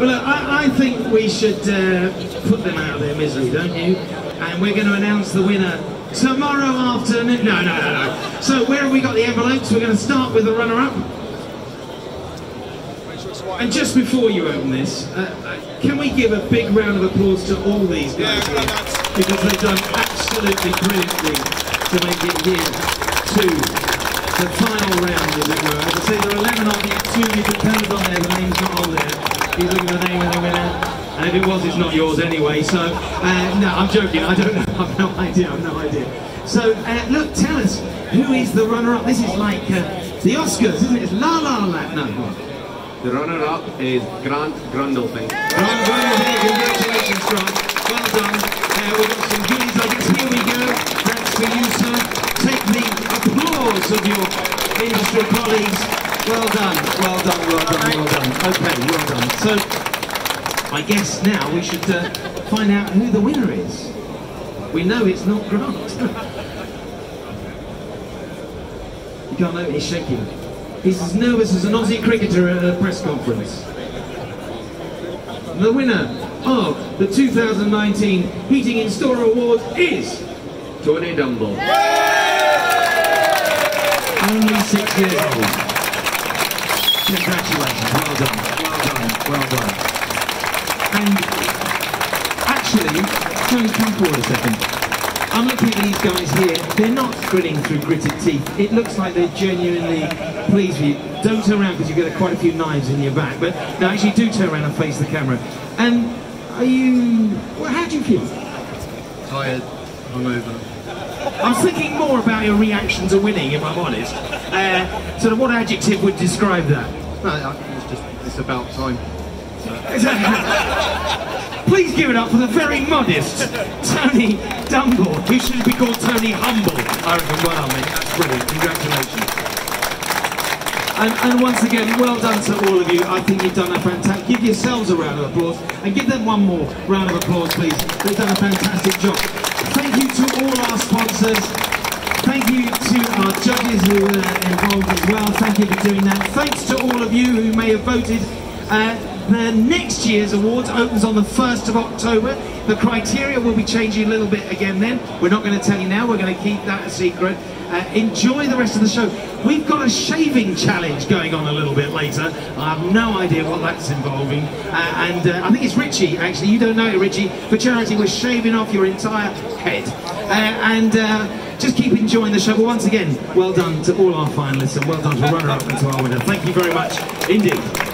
Well, look, I, I think we should uh, put them out of their misery, don't you? And we're going to announce the winner tomorrow afternoon. No, no, no, no. So where have we got the envelopes? We're going to start with the runner-up. And just before you open this, uh, uh, can we give a big round of applause to all these guys here? Because they've done absolutely brilliantly to make it here to the final round, as it were. As I say, there are 11 of you, two you can us on He's looking at the name of the winner. And if it was, it's not yours anyway. So, uh, no, I'm joking. I don't know. I've no idea. I've no idea. So, uh, look, tell us, who is the runner-up? This is like uh, the Oscars, isn't it? It's La La Land. No. The runner-up is Grant Gundelfinger. Grant Gundelfinger, congratulations, Grant. Well done. Uh, we've got some goodies, I guess. Here we go. Thanks to you, sir. Take the applause of your industry colleagues. Well done, well done, well done, well done. Okay, well done. So, I guess now we should uh, find out who the winner is. We know it's not Grant. you can't know, he's shaking. He's as nervous as an Aussie cricketer at a press conference. The winner of the 2019 Heating Installer Award is Tony Dumble. only six years old. Congratulations, well done, well done, well done. And actually, Tony, come forward a second. I'm looking at these guys here. They're not grinning through gritted teeth. It looks like they're genuinely pleased with you. Don't turn around because you've got quite a few knives in your back. But no, actually, do turn around and face the camera. And are you? Well, how do you feel? Tired, hungover. I was thinking more about your reaction to winning, if I'm honest. Uh, sort of what adjective would describe that? No, it's just, it's about time. Please give it up for the very modest Tony Dumble, who should be called Tony Humble. I reckon, well done, mate. That's brilliant. Congratulations. And, and once again, well done to all of you. I think you've done a fantastic. Give yourselves a round of applause, and give them one more round of applause, please. They've done a fantastic job. Thank you to all our sponsors. Who were involved as well. Thank you for doing that. Thanks to all of you who may have voted. Uh, the next year's awards opens on the 1st of October. The criteria will be changing a little bit again then. We're not going to tell you now, we're going to keep that a secret. Uh, enjoy the rest of the show. We've got a shaving challenge going on a little bit later. I have no idea what that's involving. Uh, and uh, I think it's Richie, actually. You don't know it, Richie. For charity, we're shaving off your entire head. Uh, and uh, just keep enjoying the show. But once again, well done to all our finalists and well done to runner-up and to our winner. Thank you very much indeed.